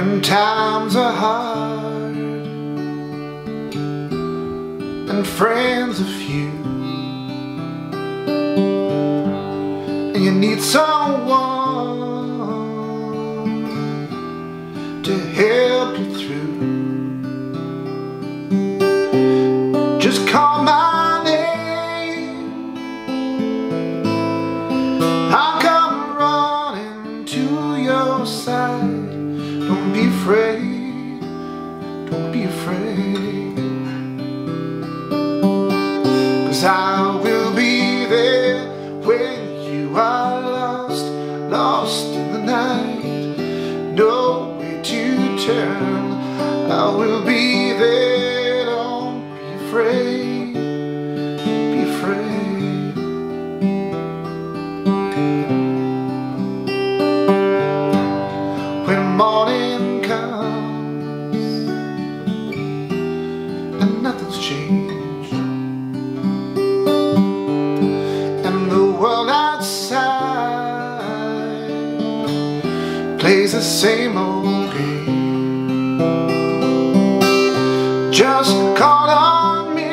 when times are hard and friends are few and you need someone to help you through just call my name. I'll come running to your side don't be afraid don't be afraid. Cause I will be there when you are lost, lost in the night, nowhere to turn. I will be there, don't be afraid, and changed. and the world outside plays the same old game. Just call on me.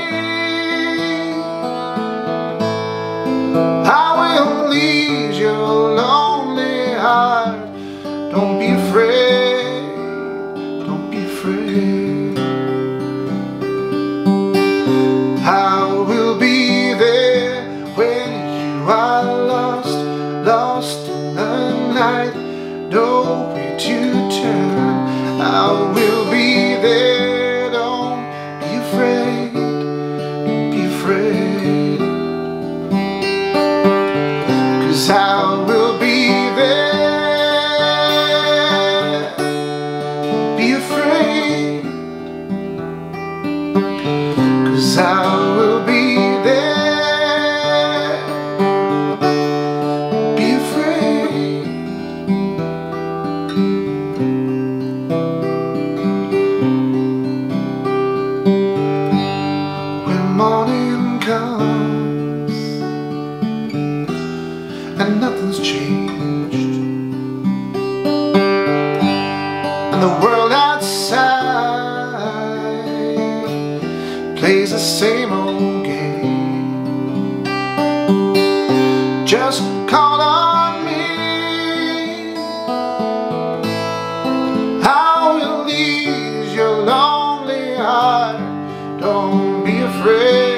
I will ease your lonely heart. Don't be afraid. Lost in the night, nowhere to turn. I will be there, don't be afraid, be afraid. Cause I will be there, be afraid. Cause I and nothing's changed. And the world outside plays the same old game. Just call on me. I will ease your lonely heart. Don't be afraid.